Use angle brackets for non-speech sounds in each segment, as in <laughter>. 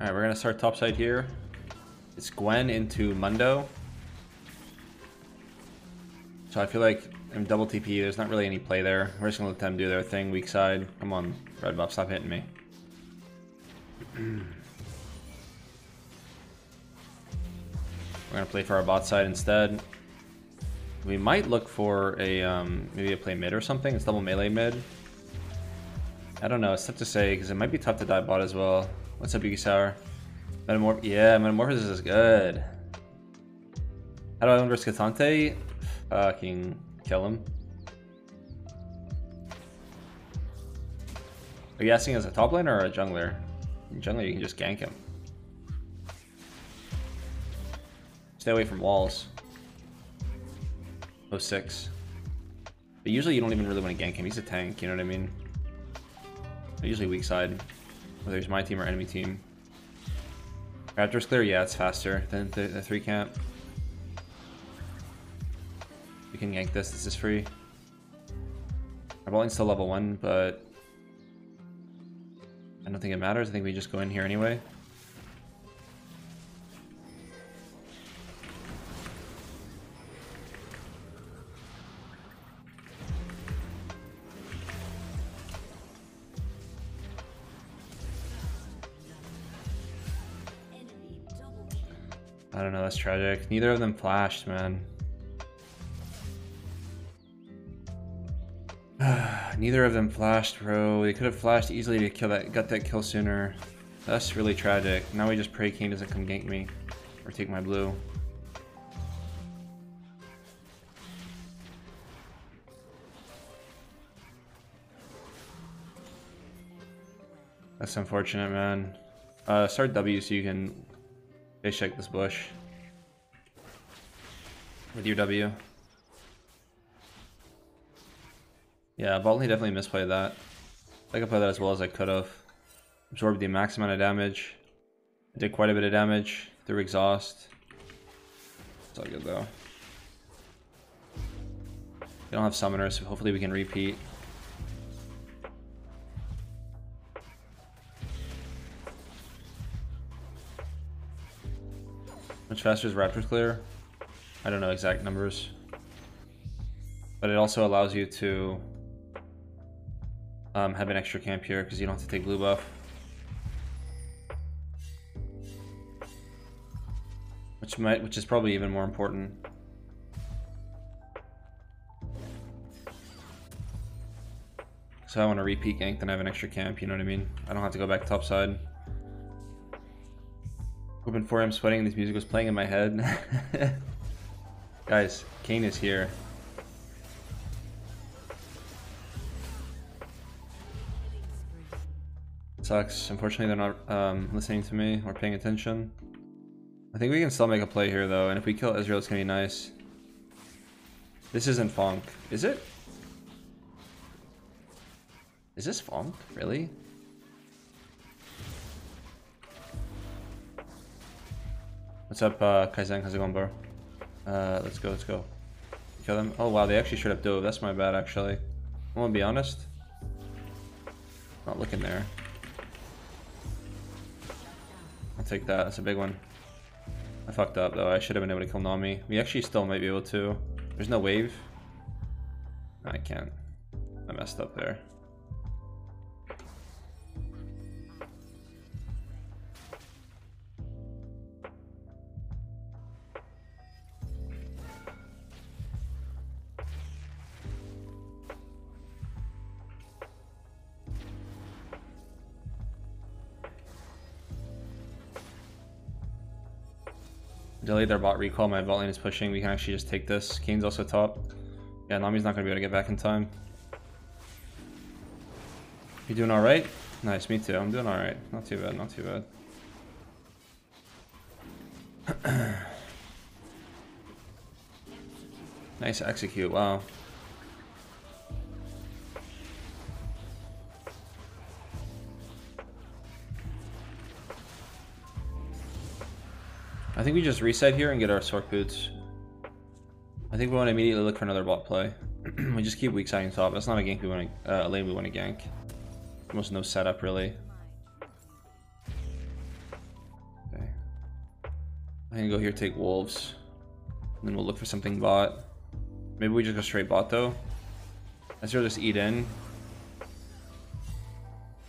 Alright, we're gonna start topside here. It's Gwen into Mundo. So I feel like I'm double TP, there's not really any play there. We're just gonna let them do their thing, weak side. Come on, red buff, stop hitting me. we're gonna play for our bot side instead. We might look for a, um, maybe a play mid or something. It's double melee mid. I don't know, it's tough to say, because it might be tough to die bot as well. What's up, Yugi Sour? Metamorph yeah, Metamorphosis is good. How do I win versus K'Sante? Fucking kill him. Are you asking as a top laner or a jungler? In jungler, you can just gank him. Stay away from walls. 06. But usually you don't even really want to gank him. He's a tank, you know what I mean? Usually weak side, whether my team or enemy team. Raptor's clear? Yeah, it's faster than the, the 3 camp. We can gank this, this is free. Bot lane's still level 1, but... I don't think it matters, I think we just go in here anyway. I don't know, that's tragic. Neither of them flashed, man. <sighs> Neither of them flashed, bro. They could have flashed easily to kill that, got that kill sooner. That's really tragic. Now we just pray Kayn doesn't come gank me or take my blue. That's unfortunate, man. Uh, start W so you can Face check this bush. With your W. Yeah, bot lane definitely misplayed that. I could play that as well as I could have. Absorbed the max amount of damage. I did quite a bit of damage through exhaust. It's all good though. We don't have summoners, so hopefully we can repeat. Much faster is Raptor's clear? I don't know exact numbers. But it also allows you to um, have an extra camp here because you don't have to take blue buff. Which might, which is probably even more important. So I want to repeat gank, then I have an extra camp, you know what I mean? I don't have to go back topside. Open 4 I'm sweating this music was playing in my head. <laughs> Guys, Kayn is here. sucks. Unfortunately, they're not um, listening to me or paying attention. I think we can still make a play here, though, and if we kill Israel, it's gonna be nice. This isn't Fonk. Is it? Is this Fonk? Really? What's up, uh, Kaizen? How's it going, bro? Uh, let's go, let's go. Kill them. Oh, wow, they actually straight up dove. That's my bad, actually. I'm gonna be honest. Not looking there. I'll take that. That's a big one. I fucked up, though. I should have been able to kill Nami. We actually still might be able to. There's no wave. I can't. I messed up there. Delay their bot recall, my bot lane is pushing, we can actually just take this. Kayn's also top. Yeah, Nami's not gonna be able to get back in time. You doing alright? Nice, me too. I'm doing alright. Not too bad, not too bad. <clears throat> nice execute, wow. Think we just reset here and get our Sorc Boots. I think we want to immediately look for another bot play. <clears throat> we just keep weak siding top. That's not a gank we want to, uh, a lane we want to gank. Almost no setup really. Okay. I'm gonna go here take wolves. And then we'll look for something bot. Maybe we just go straight bot though. Ezreal just eat in.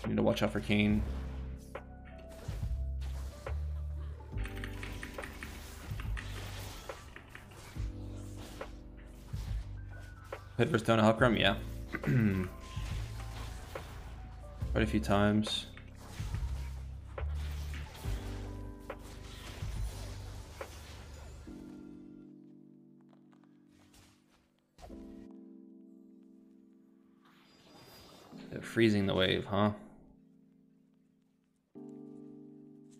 Need to watch out for Kayn. Hit versus Dona Helkram? Yeah. <clears throat> Quite a few times. They're freezing the wave, huh?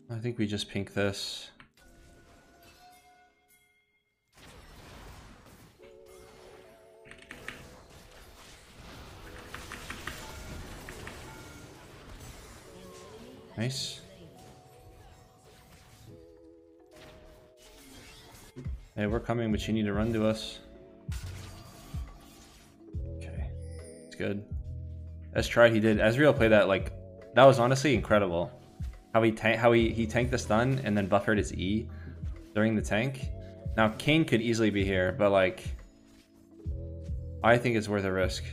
I think we just pink this. Nice. Hey, we're coming, but you need to run to us. Okay, it's good. As tried, he did. Ezreal played that like that was honestly incredible. How he tank, how he he tanked the stun and then buffered his E during the tank. Now Kayn could easily be here, but like I think it's worth a risk.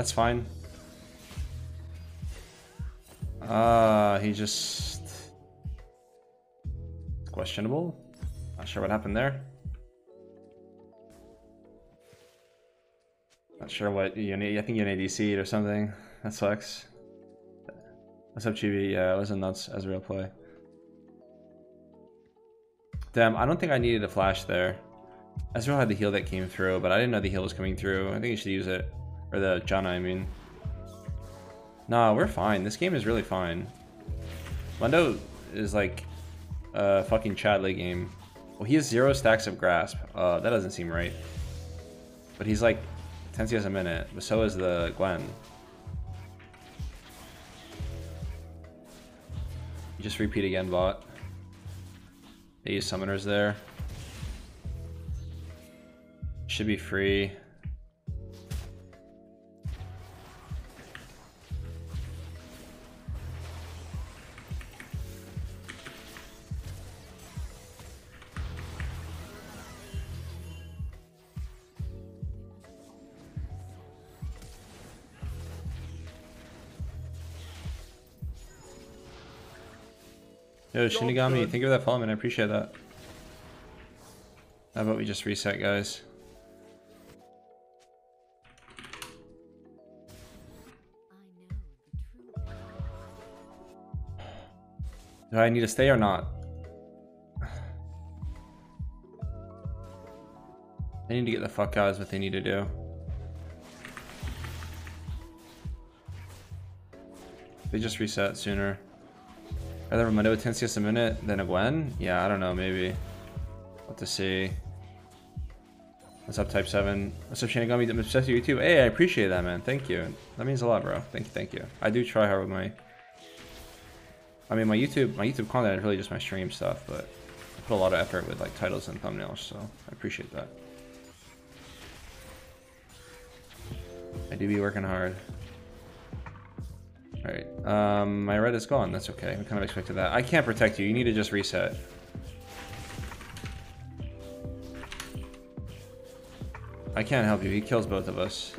That's fine. Ah, uh, he just... Questionable? Not sure what happened there. Not sure what you need. I think you need ADC or something. That sucks. What's up, Chibi? Yeah, it was a nuts Ezreal play. Damn, I don't think I needed a flash there. Ezreal had the heal that came through, but I didn't know the heal was coming through. I think you should use it. Or the Janna, I mean. Nah, we're fine. This game is really fine. Mundo is like a fucking Chadley game. Well, he has zero stacks of grasp. Uh, that doesn't seem right. But he's like 10 CS a minute, but so is the Gwen. Just repeat again, bot. They use summoners there. Should be free. Yo, Shinigami, thank you for that follow, man. I appreciate that. How about we just reset, guys? Do I need to stay or not? They need to get the fuck out is what they need to do. They just reset sooner. Rather have a 10 CS a minute than a Gwen? Yeah, I don't know, maybe. What to see. What's up, Type 7? What's up, Shinigami? I'm obsessed with YouTube. Hey, I appreciate that, man. Thank you. That means a lot, bro. Thank you, thank you. I do try hard with my... I mean, my YouTube my YouTube content is really just my stream stuff, but I put a lot of effort with like titles and thumbnails, so I appreciate that. I do be working hard. Alright, um, my red is gone. That's okay. I kind of expected that. I can't protect you. You need to just reset. I can't help you. He kills both of us.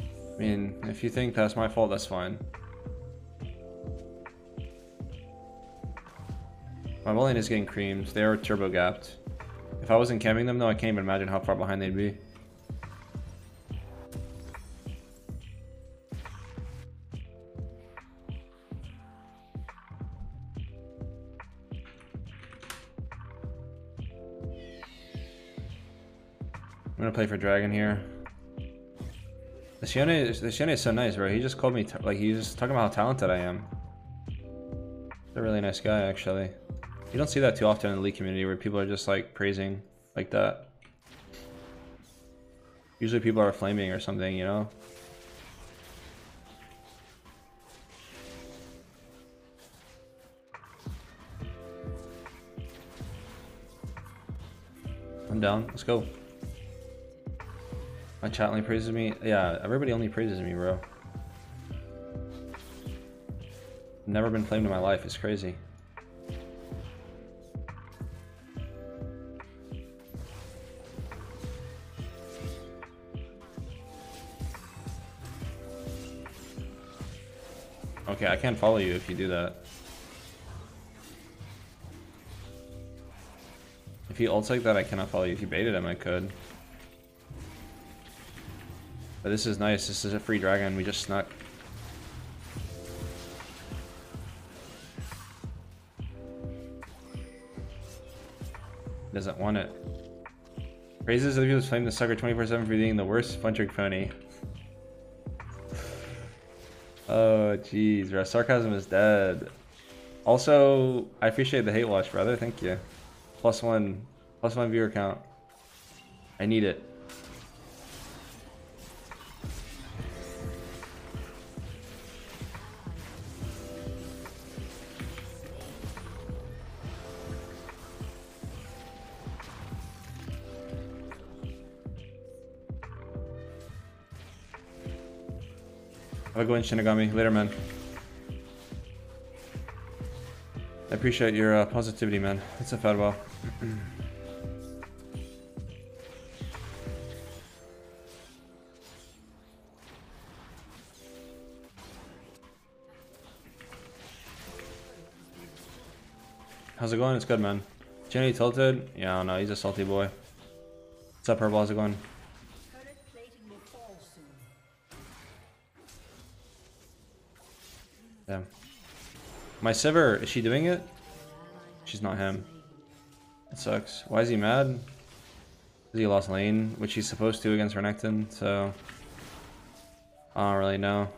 I mean, if you think that's my fault, that's fine. My lane is getting creamed. They are turbo gapped. If I wasn't camming them though, I can't even imagine how far behind they'd be. Gonna play for Dragon here. The Shione, the Shione is so nice, bro. He just called me, like, he's just talking about how talented I am. He's a really nice guy, actually. You don't see that too often in the League community where people are just, like, praising like that. Usually people are flaming or something, you know? I'm down. Let's go. My chat only praises me. Yeah, everybody only praises me, bro. Never been flamed in my life. It's crazy. Okay, I can't follow you if you do that. If he ults like that, I cannot follow you. If you baited him, I could. But this is nice. This is a free dragon. We just snuck. Doesn't want it. Praises of the people flame the sucker 24-7 for being the worst fun trick pony. <laughs> Oh, jeez, bro. Sarcasm is dead. Also, I appreciate the hate watch, brother. Thank you. Plus one, plus one viewer count. I need it. A good one, Shinigami. Later, man. I appreciate your uh, positivity, man. It's a farewell. <clears throat> How's it going? It's good, man. Jenny tilted? Yeah, I don't know. He's a salty boy. What's up, Purple? How's it going? Damn. My Sivir, is she doing it? She's not him. It sucks. Why is he mad? Because he lost lane, which he's supposed to against Renekton, so... I don't really know.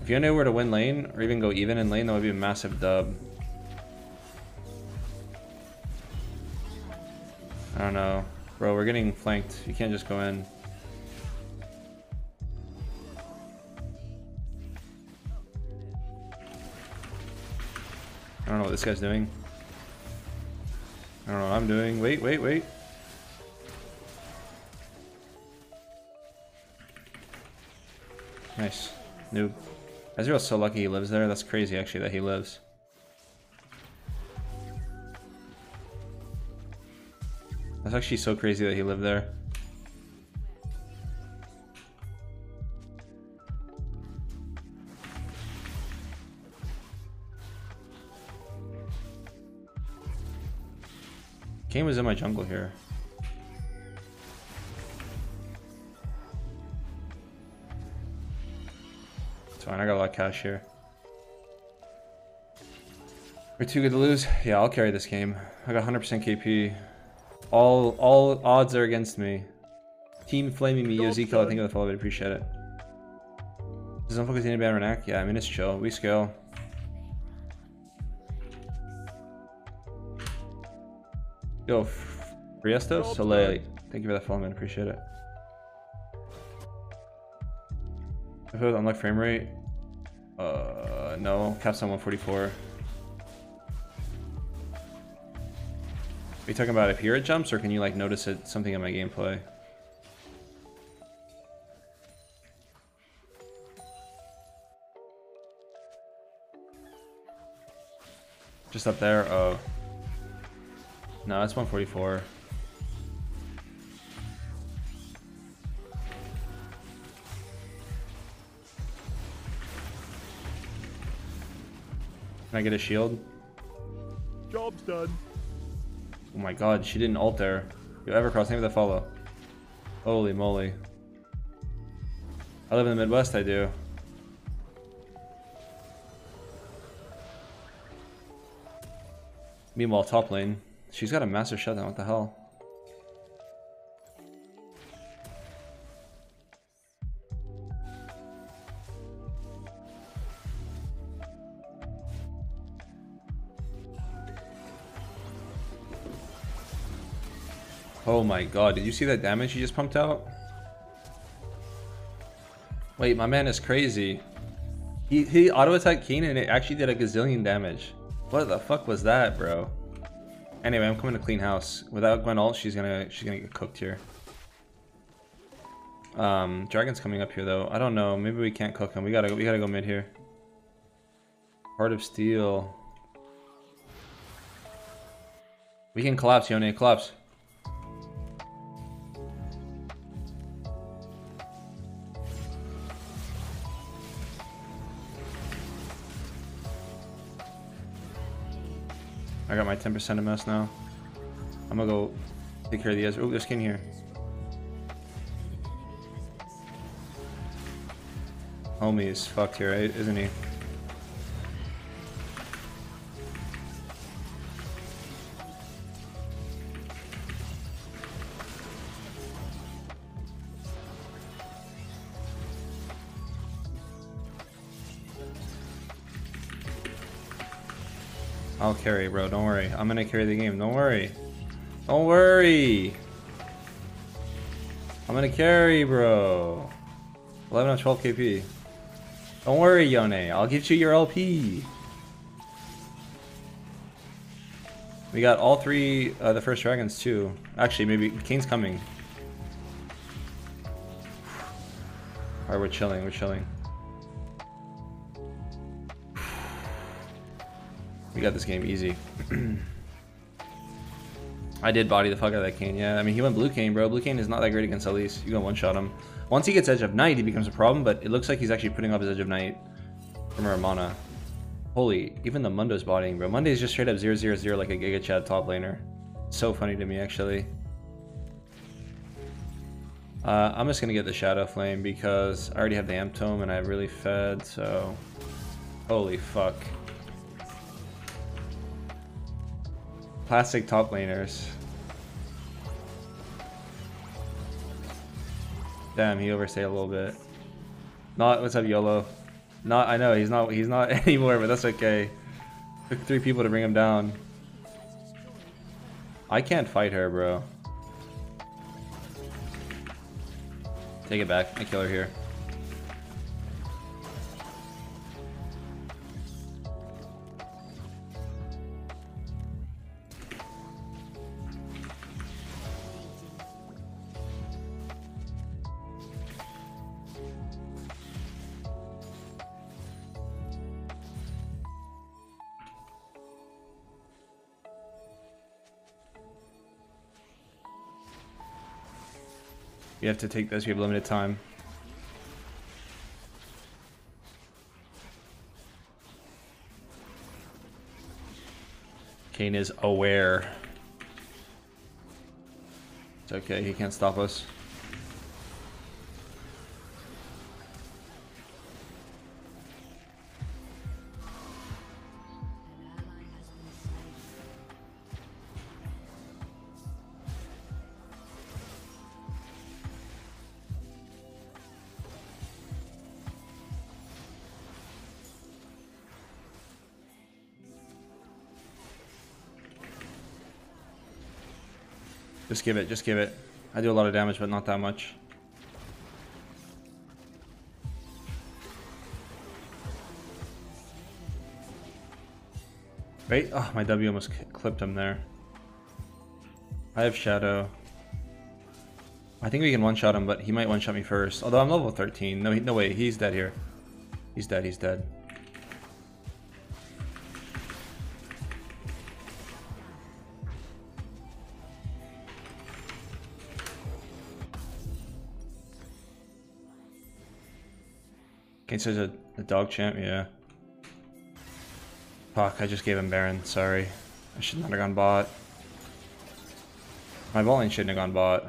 If you know where to win lane, or even go even in lane, that would be a massive dub. I don't know. Bro, we're getting flanked. You can't just go in. This guy's doing. I don't know what I'm doing. Wait, wait, wait. Nice. Noob. Ezreal's so lucky he lives there. That's crazy, actually, that he lives. That's actually so crazy that he lived there. Kayn was in my jungle here. It's fine, I got a lot of cash here. We're too good to lose? Yeah, I'll carry this game. I got 100% KP. All all odds are against me. Team flaming me, Yoziko, I think follow, but appreciate it. Does not focus anybody on Renak? Yeah, I mean, it's chill. We scale. Yo, Riestos, Soleil. Thank you for that follow, man. Appreciate it. If it was unlock frame rate, uh, no. Caps on 144. Are you talking about if here it jumps, or can you like notice it something in my gameplay? Just up there? Oh. No, it's 144. Can I get a shield? Job's done. Oh my god, she didn't ult there. You ever cross name of the follow. Holy moly. I live in the Midwest, I do. Meanwhile, top lane. She's got a massive shutdown, what the hell? Oh my god, did you see that damage he just pumped out? Wait, my man is crazy. He, he auto-attacked Kayn and it actually did a gazillion damage. What the fuck was that, bro? Anyway, I'm coming to clean house. Without Gwen ult, she's gonna she's gonna get cooked here. Um, Dragon's coming up here though. I don't know. Maybe we can't cook him. We gotta we gotta go mid here. Heart of Steel. We can collapse, Yone. Collapse. I got my 10% MS now. I'm gonna go take care of the Ezra. Oh, there's King here. Homie is fucked here, right? Isn't he? I'll carry, bro. Don't worry. I'm gonna carry the game. Don't worry. Don't worry. I'm gonna carry, bro. 11 on 12 KP. Don't worry, Yone. I'll get you your LP. We got all three uh, the first dragons too. Actually, maybe Kayn's coming. Alright, we're chilling. We're chilling. We got this game easy. <clears throat> I did body the fuck out of that Kayn. yeah. I mean, he went Blue Kayn, bro. Blue Kayn is not that great against Elise. You can one-shot him. Once he gets Edge of Night, he becomes a problem, but it looks like he's actually putting up his Edge of Night from her mana. Holy, even the Mundo's bodying, bro. Mundo is just straight up 0 0 0 like a Giga Chad top laner. So funny to me, actually. Uh, I'm just gonna get the Shadow Flame because I already have the Amp Tome and I really fed, so... Holy fuck. Classic top laners. Damn, he overstayed a little bit. Not what's up, YOLO? Not I know he's not he's not <laughs> anymore, but that's okay. Took three people to bring him down. I can't fight her, bro. Take it back. I kill her here. We have to take this, we have limited time. Kayn is aware. It's okay, he can't stop us. Just give it, just give it. I do a lot of damage, but not that much. Wait, oh, my W almost clipped him there. I have Shadow. I think we can one-shot him, but he might one-shot me first. Although I'm level 13. No, no way, he's dead here. He's dead, he's dead. Okay, so a, a dog champ, yeah. Fuck, I just gave him Baron, sorry. I should not have gone bot. My bot lane shouldn't have gone bot.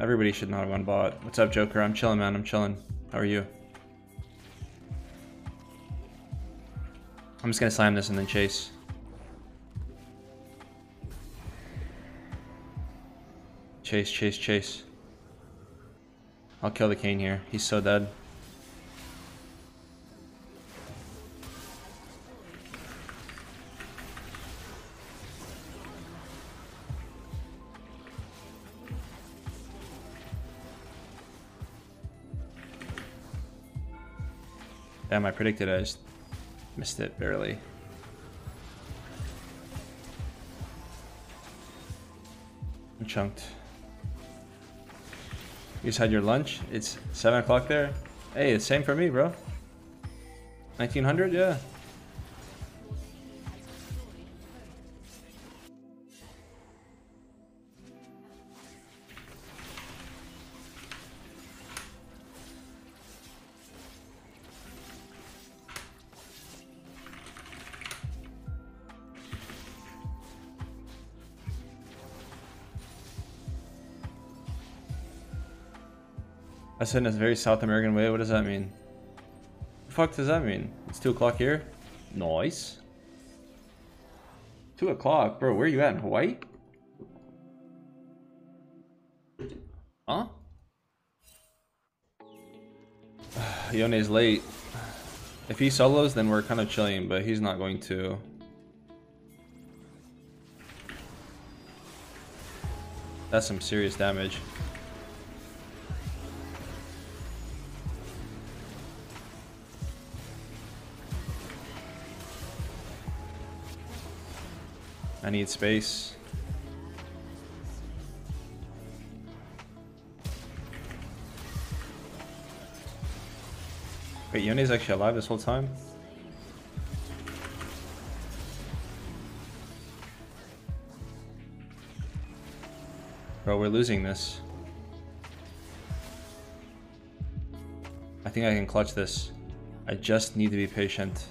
Everybody should not have gone bot. What's up, Joker? I'm chilling, man. I'm chilling. How are you? I'm just gonna slam this and then chase. Chase, chase, chase. I'll kill the Kayn here. He's so dead. Damn, I predicted I just missed it barely. I'm chunked. You just had your lunch? It's 7 o'clock there? Hey, it's same for me, bro. 1900? Yeah. I said in a very South American way. What does that mean? The fuck does that mean? It's 2 o'clock here? Nice. 2 o'clock? Bro, where are you at? In Hawaii? Huh? <sighs> Yone's late. If he solos, then we're kind of chilling, but he's not going to. That's some serious damage. I need space. Wait, Yone's actually alive this whole time? Bro, we're losing this. I think I can clutch this. I just need to be patient.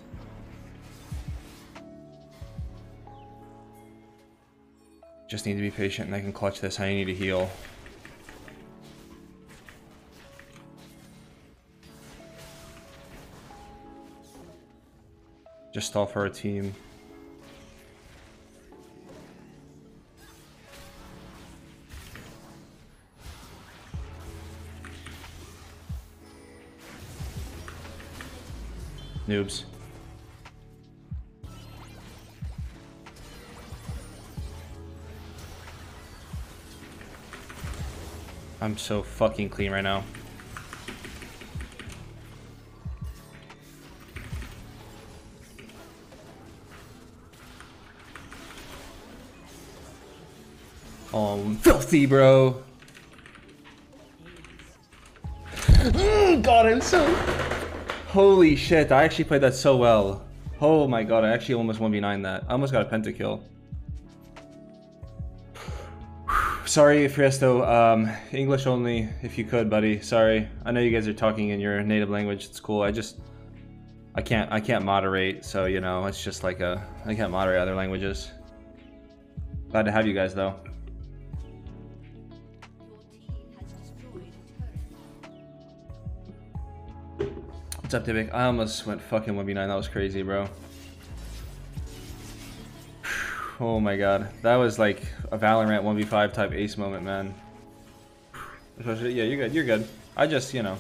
Just need to be patient and I can clutch this. I need to heal. Just stall for our team. Noobs. I'm so fucking clean right now. Oh, I'm filthy, bro. Mm, god, I'm so... Holy shit, I actually played that so well. Oh my god, I actually almost 1v9 that. I almost got a pentakill. Sorry, Friesto. Um, English only, if you could, buddy. Sorry. I know you guys are talking in your native language. It's cool. I just, I can't, I can't moderate. So you know, it's just like a, I can't moderate other languages. Glad to have you guys though. What's up, Divik? I almost went fucking 1v9. That was crazy, bro. Oh my god. That was like a Valorant 1v5 type ace moment, man. Especially, yeah, you're good, you're good. I just, you know.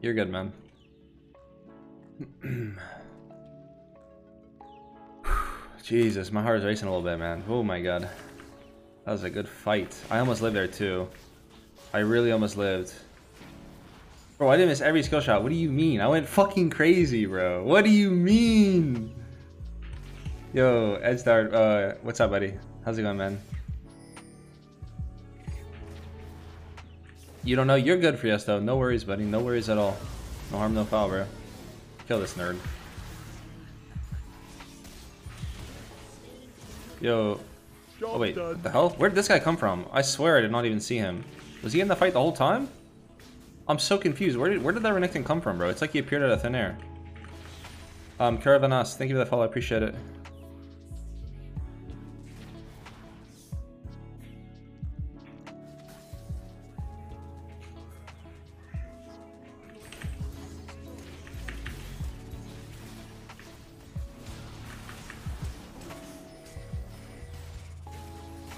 You're good, man. <clears throat> Jesus, my heart is racing a little bit, man. Oh my god. That was a good fight. I almost lived there too. I really almost lived. Bro, I didn't miss every skill shot. What do you mean? I went fucking crazy, bro. What do you mean? Yo, Edstar, uh, what's up, buddy? How's it going, man? You don't know? You're good for yes, though. No worries, buddy. No worries at all. No harm, no foul, bro. Kill this nerd. Yo. Oh, wait. What the hell? Where did this guy come from? I swear I did not even see him. Was he in the fight the whole time? I'm so confused. Where did where did that Renekton come from, bro? It's like he appeared out of thin air. Um, Caravanas, thank you for the follow. I appreciate it.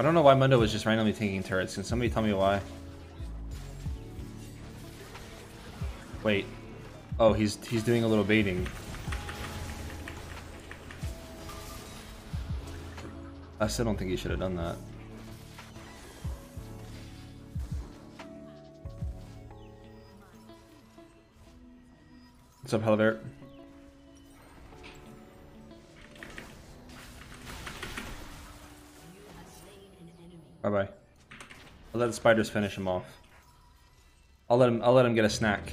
I don't know why Mundo was just randomly taking turrets. Can somebody tell me why? Wait. Oh, he's he's doing a little baiting. I still don't think he should have done that. What's up, Helivert? Let the spiders finish him off. I'll let him. I'll let him get a snack.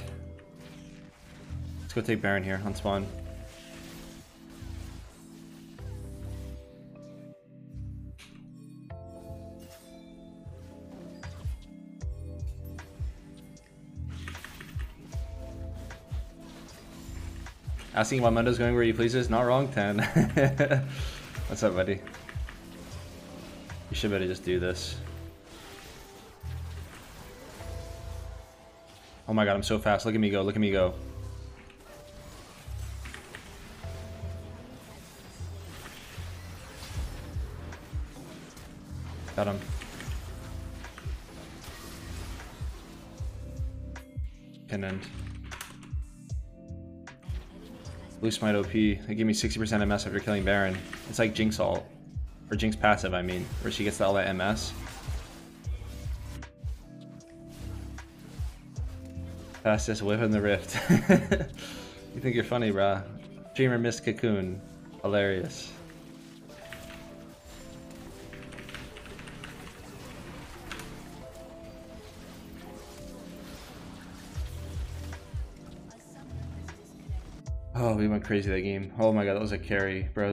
Let's go take Baron here on spawn. Asking why Mundo's going where he pleases? Not wrong, 10. <laughs> What's up, buddy? You should better just do this. Oh my god, I'm so fast. Look at me go, look at me go. Got him. Can end. Blue Smite OP. They give me 60% MS after killing Baron. It's like Jinx ult. Or Jinx passive, I mean. Where she gets all that MS. Fastest just in the rift. <laughs> you think you're funny, brah. Dreamer missed Cocoon. Hilarious. Oh, we went crazy that game. Oh my god, that was a carry, bro.